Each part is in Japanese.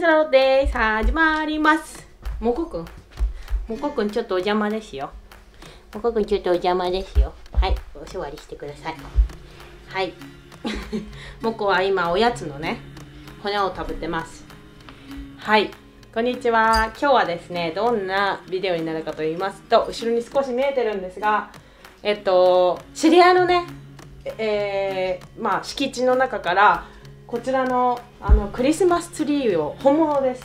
アンジェラロです。始まります。もこくん。もこくん、ちょっとお邪魔ですよ。もこくん、ちょっとお邪魔ですよ。はい、お座りしてください。はい。もこは今、おやつのね、骨を食べてます。はい。こんにちは。今日はですね、どんなビデオになるかと言いますと、後ろに少し見えてるんですが、えっと、知り合いのね、えーまあ、敷地の中からこちらのあのクリスマスツリーを本物です。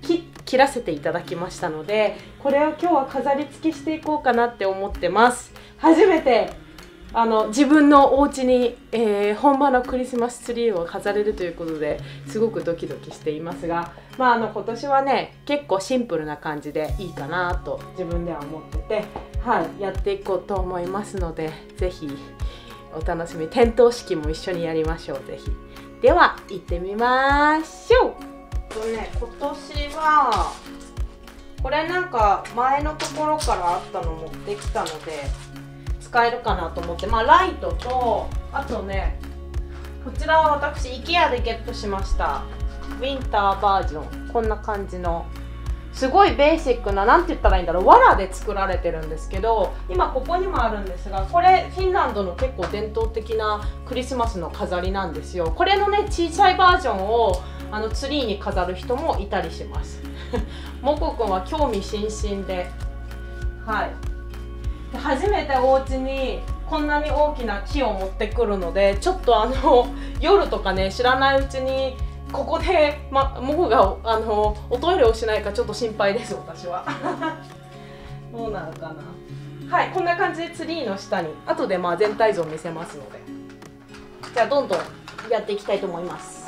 切切らせていただきましたのでこれを今日は飾り付けしていこうかなって思ってます。初めてあの自分のお家に、えー本場のクリスマスツリーを飾れるということですごくドキドキしていますが、まあ、あの今年はね結構シンプルな感じでいいかなと自分では思ってて、はい、やっていこうと思いますのでぜひお楽しみ。点灯式も一緒にやりましょうぜひ。では行ってみましょう。とね今年はこれなんか前のところからあったの持ってきたので使えるかなと思ってまあライトとあとねこちらは私 IKEA でゲットしました。ウィンターバージョン。こんな感じのすごいベーシックな何て言ったらいいんだろう藁で作られてるんですけど今ここにもあるんですがこれフィンランドの結構伝統的なクリスマスの飾りなんですよ。これのね小さいバージョンをあのツリーに飾る人もいたりします。もこくんは興味津々で。はい。で初めてお家にこんなに大きな木を持ってくるのでちょっとあの夜とかね知らないうちにここで、ま、もこがあのおトイレをしないかちょっと心配です。私は。どうなるかな。はいこんな感じでツリーの下に後でまあ全体像見せますので。じゃあどんどんやっていきたいと思います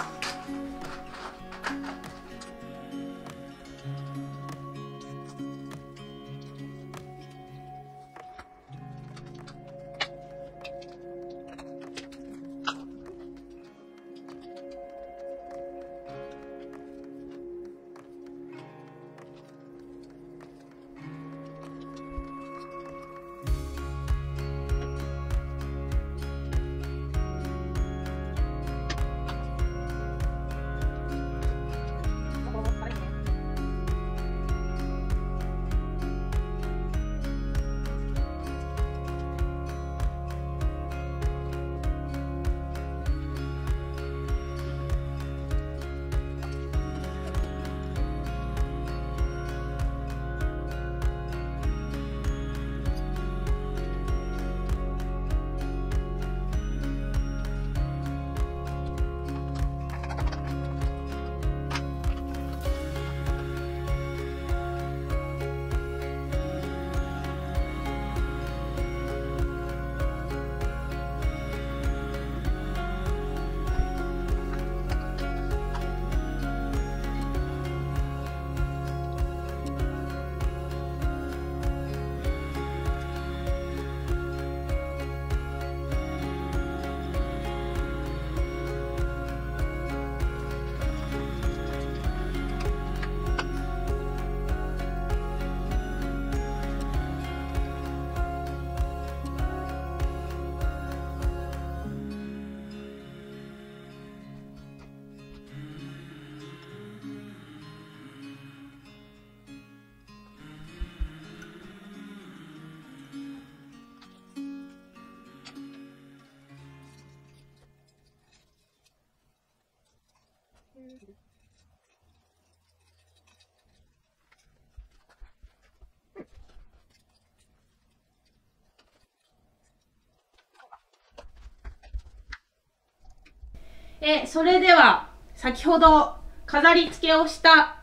えそれでは先ほど飾り付けをした、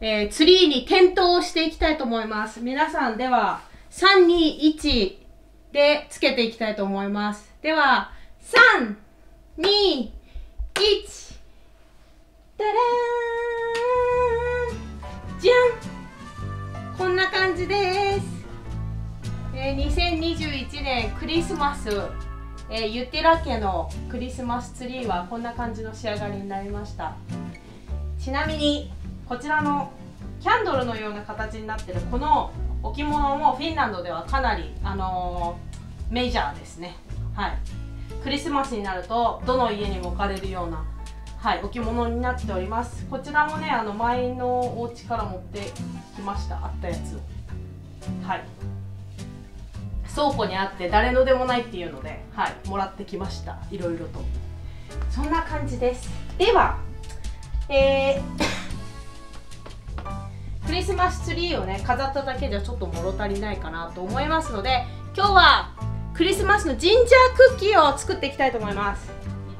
えーツリーに点灯をしていきたいと思います。皆さんでは321でつけていきたいと思います。では321ダラーじゃん。こんな感じです、えー2021年クリスマス。えー、ユティラ家のクリスマスツリーはこんな感じの仕上がりになりました。ちなみにこちらのキャンドルのような形になってるこの置物もフィンランドではかなり、あのーメジャーですね。はい。クリスマスになるとどの家にも置かれるようなはい置物になっております。こちらもねあの前のお家から持ってきました。あったやつ。をはい。倉庫にあって誰のでもないっていうのではいもらってきました。いろいろと。そんな感じです。ではえー クリスマスツリーをね飾っただけじゃちょっと物足りないかなと思いますので今日はクリスマスのジンジャークッキーを作っていきたいと思います。行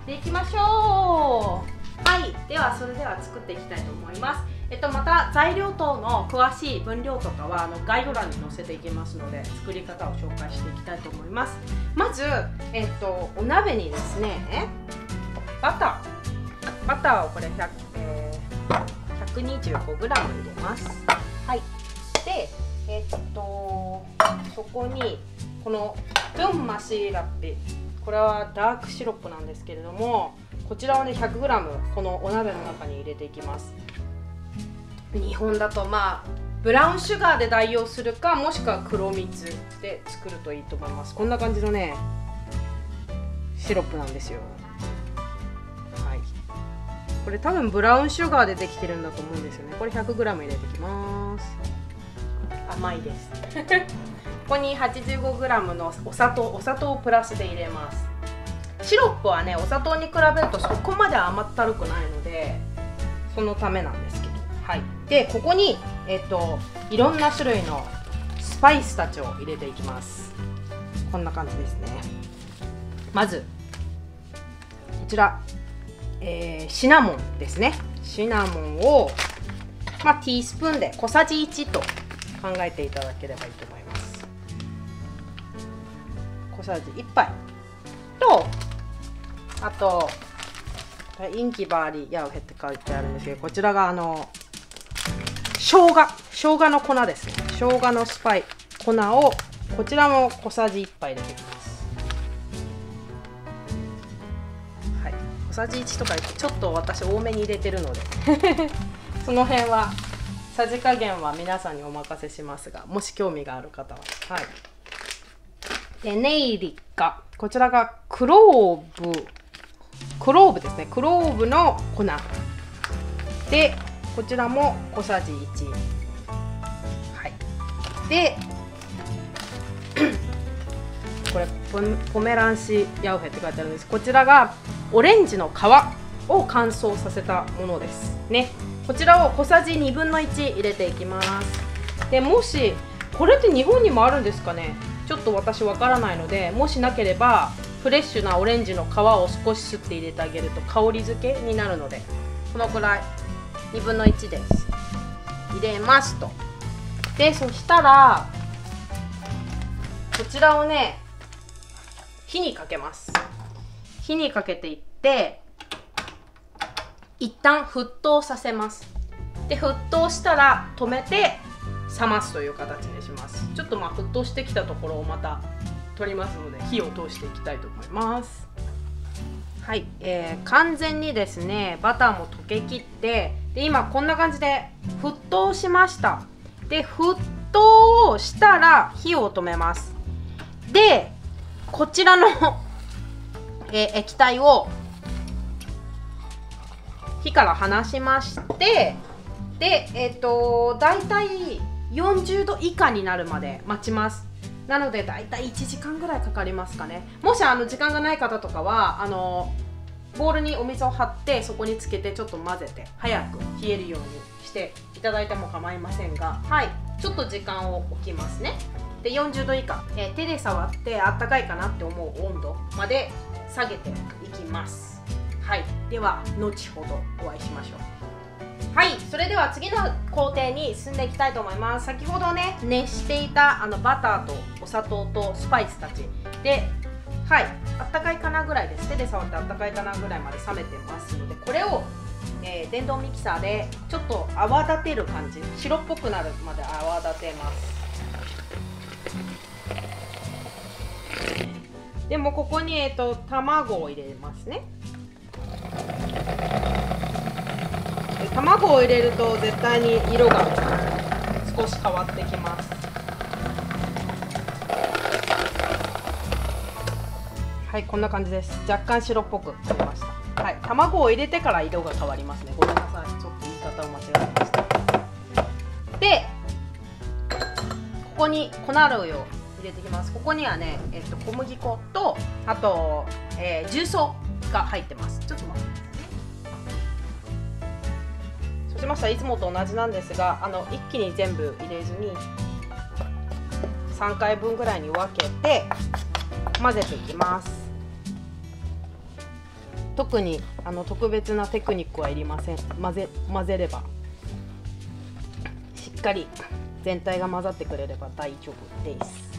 っていきましょう。はいではそれでは作っていきたいと思います。えっとまた材料等の詳しい分量とかはあの概要欄に載せていきますので作り方を紹介していきたいと思います。まずえっとお鍋にですねバター。バターをこれ100、えー、125g 入れます。はい。でえっとそこにこのルンマシーラッピ。これはダークシロップなんですけれどもこちらをね 100g このお鍋の中に入れていきます。日本だとまあブラウンシュガーで代用するかもしくは黒蜜で作るといいと思います。こんな感じのねシロップなんですよ。はい。これ多分ブラウンシュガーでできてるんだと思うんですよね。これ 100g 入れていきます。甘いです。ここに 85g のお砂糖お砂糖をプラスで入れますシロップはねお砂糖に比べるとそこまで甘ったるくないのでそのためなんですけど。はい。でここにえっといろんな種類のスパイスたちを入れていきます。こんな感じですね。まずこちら、えー、シナモンですね。シナモンをまあ、ティースプーンで小さじ1と考えていただければいいと思います。小さじ1杯とあとインキバーリーヤウヘって書いてあるんですけどこちらがあの生姜生姜の粉ですね。生姜のスパイ粉をこちらも小さじ1杯入れていきます。はい。小さじ1とかちょっと私多めに入れてるので。その辺はさじ加減は皆さんにお任せしますがもし興味がある方は。はい。でネイリカ。こちらがクローブクローブですね。クローブの粉。でこちらも小さじ1はい。で これポメランシヤウフェって書いてあるんです。こちらがオレンジの皮を乾燥させたものですね。こちらを小さじ2分の1入れていきます。でもしこれって日本にもあるんですかね？ちょっと私わからないのでもしなければフレッシュなオレンジの皮を少し吸って入れてあげると香り付けになるのでこのくらい2分の1です。入れますと。でそしたらこちらをね火にかけます。火にかけていって一旦沸騰させます。で沸騰したら止めて冷ますという形にします。ちょっとまあ沸騰してきたところをまた取りますので火を通していきたいと思います。はい、えー、完全にですねバターも溶けきってで今こんな感じで沸騰しました。で沸騰したら火を止めます。でこちらのえー、液体を火から離しましてでえっ、ー、と大体40度以下になるまで待ちます。なので大体1時間ぐらいかかりますかね。もしあの時間がない方とかはあのボウルにお水を張ってそこにつけてちょっと混ぜて早く冷えるようにしていただいても構いませんがはい。ちょっと時間を置きますね。で40度以下、え、手で触ってあったかいかなって思う温度まで下げていきます。はい。では後ほどお会いしましょう。はいそれでは次の工程に進んでいきたいと思います。先ほどね熱していたあのバターとお砂糖とスパイスたち。ではいあったかいかなぐらいです。手で触ってあったかいかなぐらいまで冷めてますのでこれを、えー、電動ミキサーでちょっと泡立てる感じ。白っぽくなるまで泡立てます。でもここに、えーと、卵を入れますね。卵を入れると絶対に色が少し変わってきます。はいこんな感じです。若干白っぽくなりました。はい卵を入れてから色が変わりますね。ごめんなさい。ちょっと言い方を間違えました。でここに粉類を入れていきます。ここにはね、えっと、小麦粉とあと、えー、重曹が入ってます。ちょっと待って。しました。いつもと同じなんですがあの一気に全部入れずに3回分ぐらいに分けて混ぜていきます。特にあの特別なテクニックはいりません。混ぜ混ぜれば。しっかり全体が混ざってくれれば大丈夫です。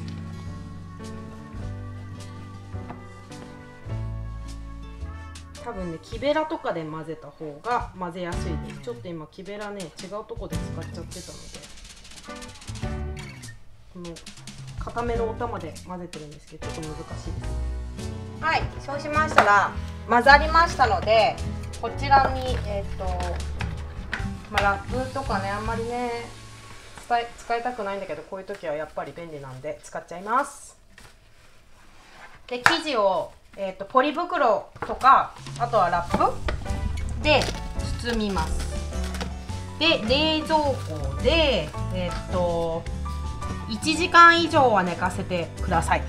多分ね木べらとかで混ぜた方が混ぜやすいです。ちょっと今木べらね違うとこで使っちゃってたのでこの固めのお玉で混ぜてるんですけどちょっと難しいです。はいそうしましたら混ざりましたのでこちらにえっ、とまあ、ラップとかねあんまりね使い使いたくないんだけどこういう時はやっぱり便利なんで使っちゃいます。で生地を、えーと、ポリ袋とかあとはラップで包みます。で冷蔵庫でえっ、ー、と1時間以上は寝かせてください。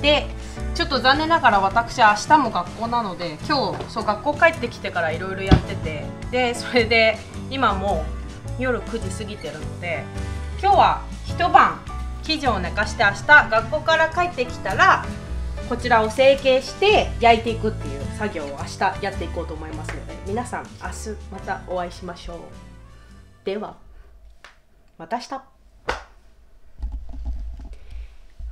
でちょっと残念ながら私明日も学校なので今日そう学校帰ってきてからいろいろやっててでそれで今もう夜9時過ぎてるので今日は一晩生地を寝かして明日学校から帰ってきたらこちらを成形して焼いていくっていう作業を明日やっていこうと思いますので皆さん明日またお会いしましょう。ではまた明日。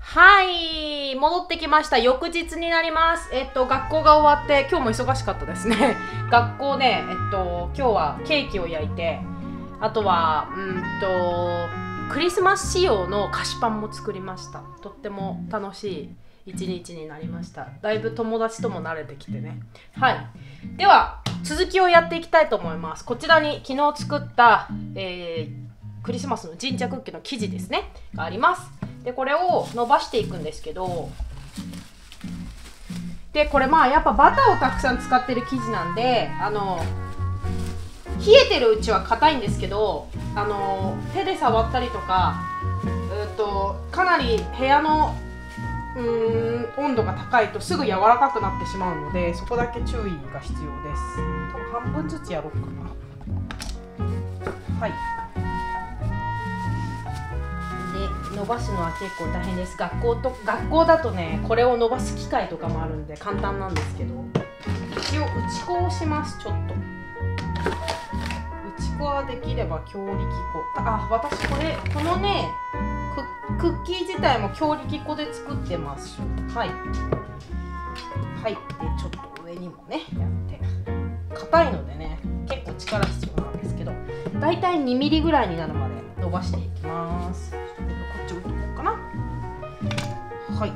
はい戻ってきました。翌日になります。えっと学校が終わって今日も忙しかったですね。学校ねえっと今日はケーキを焼いてあとはうんとクリスマス仕様の菓子パンも作りました。とっても楽しい一日になりました。だいぶ友達とも慣れてきてね。はい。では続きをやっていきたいと思います。こちらに昨日作った、えー、クリスマスの神社クッキーの生地ですね。があります。でこれを伸ばしていくんですけど。でこれまあやっぱバターをたくさん使ってる生地なんであの冷えてるうちは硬いんですけどあの手で触ったりとかうとかなり部屋のうん温度が高いとすぐ柔らかくなってしまうのでそこだけ注意が必要です。多分半分ずつやろうかな。はい。伸ばすのは結構大変です。学校と学校だとねこれを伸ばす機械とかもあるんで簡単なんですけど。一応打ち粉をしますちょっと。打ち粉はできれば強力粉。あ私これこのねクッキー自体も強力粉で作ってます。はい。はい。でちょっと上にもねやって。硬いのでね結構力必要なんですけどだいたい 2mm ぐらいになるまで伸ばしていきます。こっち、こっち、こっちかな。はい。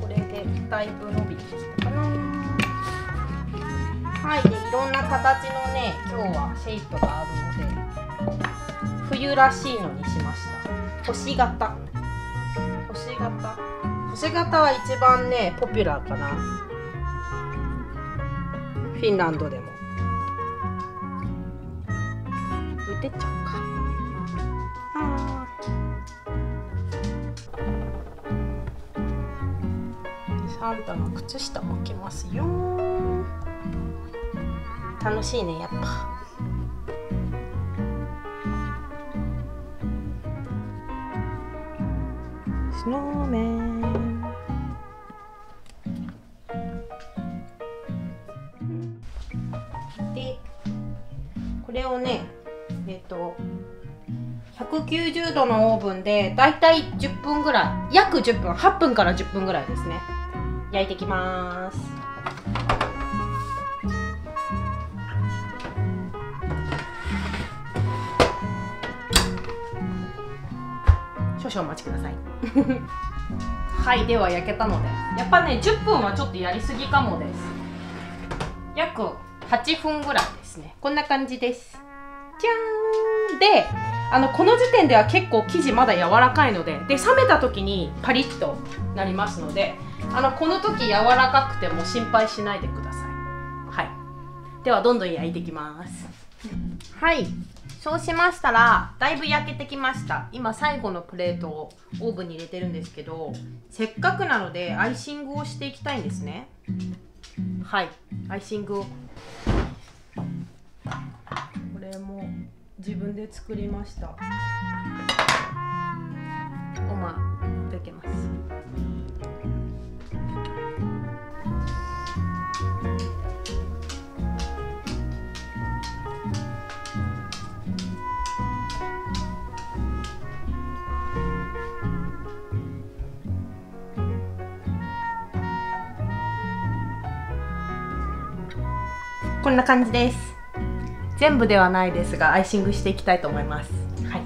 これでだいぶ伸びてきた。はいでいろんな形のね今日はシェイプがあるので冬らしいのにしました。星型。星型。星型は一番ねポピュラーかな。フィンランドでも。てっちゃうか。サンタの靴下も着ますよ楽しいねやっぱ。スノーメンでこれをねえっと190度のオーブンでだいたい10分ぐらい約10分8分から10分ぐらいですね。焼いていきます少々お待ちください。はいでは焼けたので。やっぱね10分はちょっとやりすぎかもです。約8分ぐらいですね。こんな感じです。じゃーん。であのこの時点では結構生地まだ柔らかいのでで冷めた時にパリッとなりますのであのこの時柔らかくても心配しないでください。はい。ではどんどん焼いていきます。はいそうしましたらだいぶ焼けてきました。今最後のプレートをオーブンに入れてるんですけどせっかくなのでアイシングをしていきたいんですね。はい。アイシングを。これも自分で作りました。おまでけますこんな感じです。全部ではないですがアイシングしていきたいと思います。はい。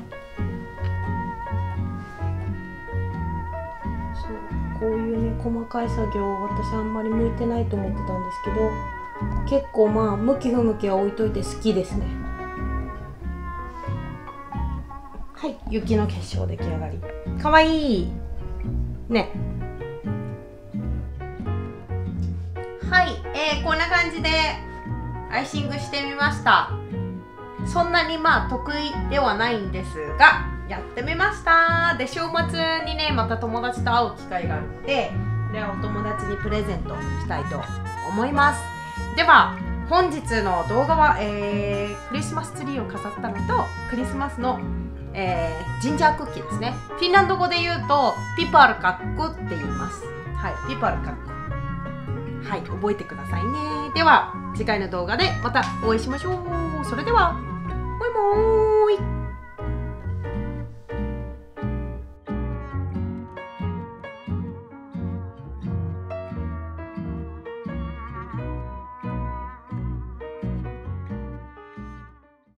そうこういうね細かい作業私あんまり向いてないと思ってたんですけど結構まあ向き不向きは置いといて好きですね。はい。雪の結晶出来上がり。かわいい。ね。はい、えー、こんな感じでアイシングしてみました。そんなにまあ得意ではないんですがやってみました。で週末にねまた友達と会う機会があるのでこれはお友達にプレゼントしたいと思います。では本日の動画は、えー、クリスマスツリーを飾ったのとクリスマスの、えー、ジンジャークッキーですね。フィンランド語で言うとピパルカックって言います。はいピパルカック。はい覚えてくださいね。では次回の動画でまたお会いしましょう。それではバイバーイ